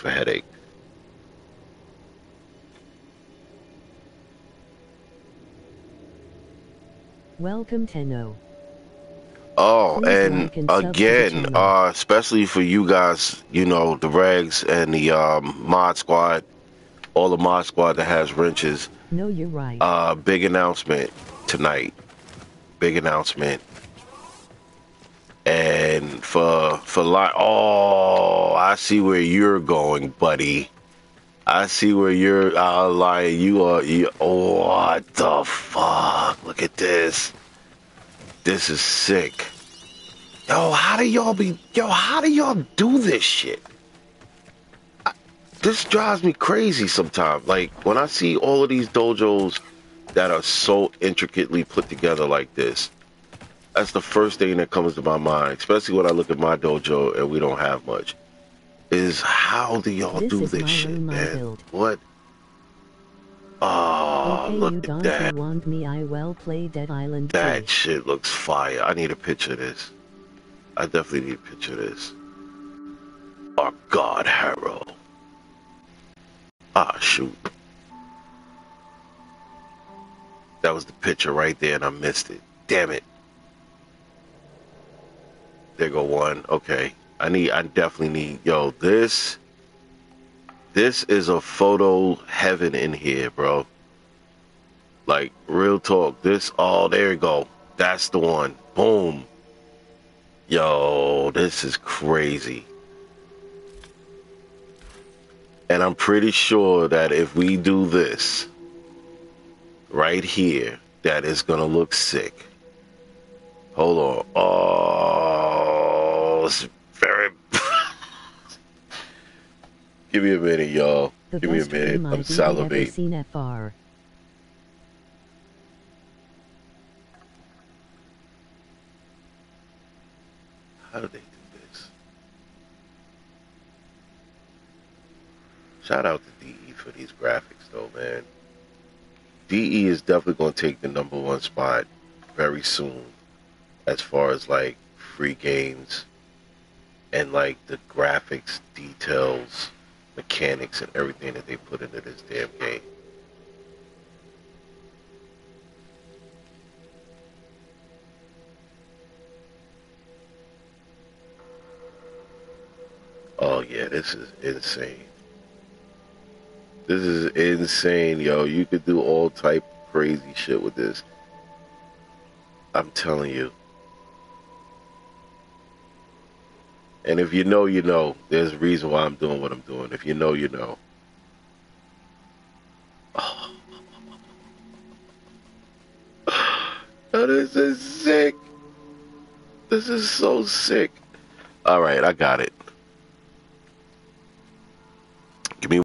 of a headache. Welcome, Tenno. Oh, Please and like and sub to the again, uh, especially for you guys, you know, the regs and the um, mod squad, all the mod squad that has wrenches. No, you're right. Uh, big announcement tonight. Big announcement. For like, oh, I see where you're going, buddy. I see where you're. Uh, like you are. You, oh, what the fuck? Look at this. This is sick. Yo, how do y'all be? Yo, how do y'all do this shit? I- This drives me crazy sometimes. Like when I see all of these dojos that are so intricately put together like this. That's the first thing that comes to my mind, especially when I look at my dojo and we don't have much. Is how do y'all do this shit, room, man? build. What? Oh, okay, you look at that. want me. I well play Dead Island 2. That shit looks fire. I need a picture of this. I definitely need a picture of this. Oh God, Harrow. Ah, shoot. That was the picture right there, and I missed it. Damn it. There go one. Okay, I need. I definitely need. Yo, this. This is a photo heaven in here, bro. Like real talk. This. Oh, there you go. That's the one. Boom. Yo, this is crazy. And I'm pretty sure that if we do this right here, that is gonna look sick. Hold on. Oh, it's very. Give me a minute, y'all. The Give me a minute. I'm I've ever salivating. seen FR. How do they do this? Shout out to DE for these graphics, though, man. DE is definitely going to take the number one spot very soon as far as like free games and like the graphics, details, mechanics, and everything that they put into this damn game. Oh yeah, this is insane. This is insane, yo. You could do all type crazy shit with this. I'm telling you. And if you know, you know. There's a reason why I'm doing what I'm doing. If you know, you know. Oh, this is sick. This is so sick. All right, I got it.